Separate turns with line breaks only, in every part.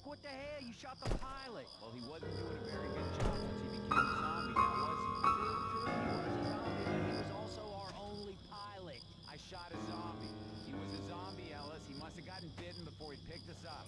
the hell? You shot the pilot. Well, he wasn't doing a very good job once he became a zombie, now was he? True, true, he was a zombie, but he was also our only pilot. I shot a zombie. He was a zombie, Ellis. He must have gotten bitten before he picked us up.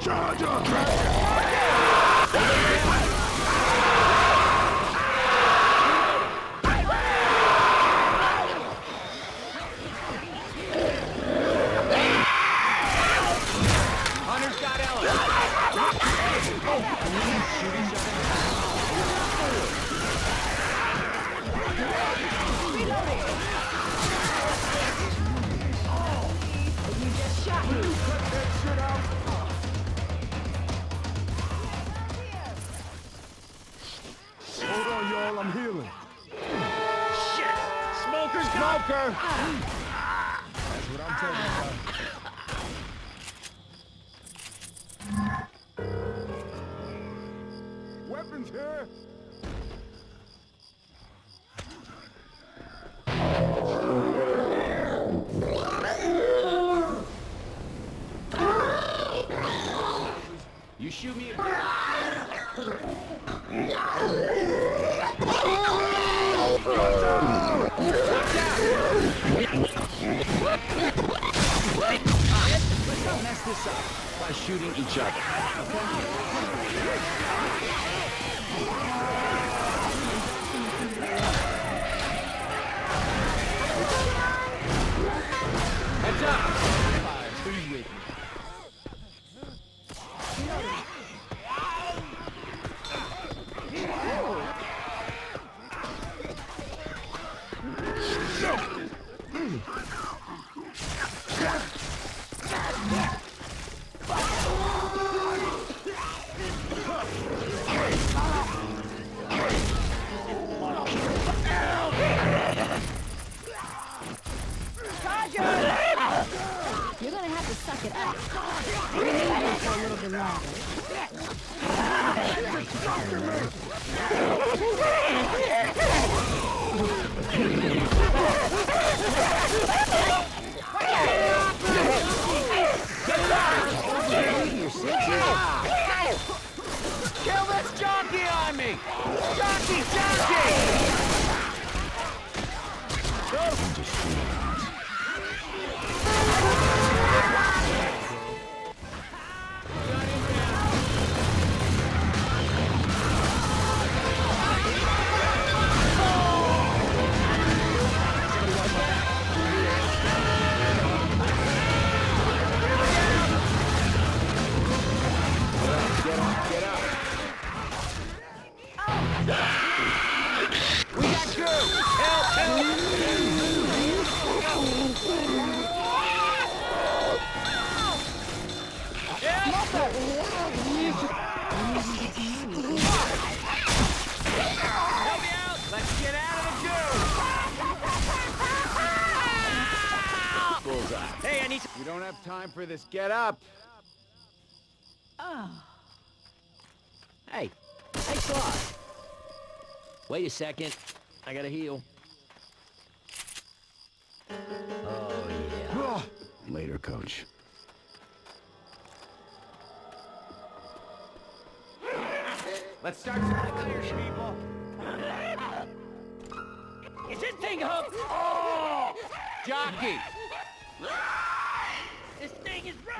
Charger! Smoker! That's what I'm talking about. Weapons here!
Shooting each other.
You're for a little bit longer.
Don't have time for this. Get up! Oh.
Hey, thanks a lot. Wait a second. I gotta heal. Oh, yeah.
Later, coach.
Let's start some fires, people!
Is this thing hooked?
Oh! Jockey!
Ah!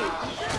Me!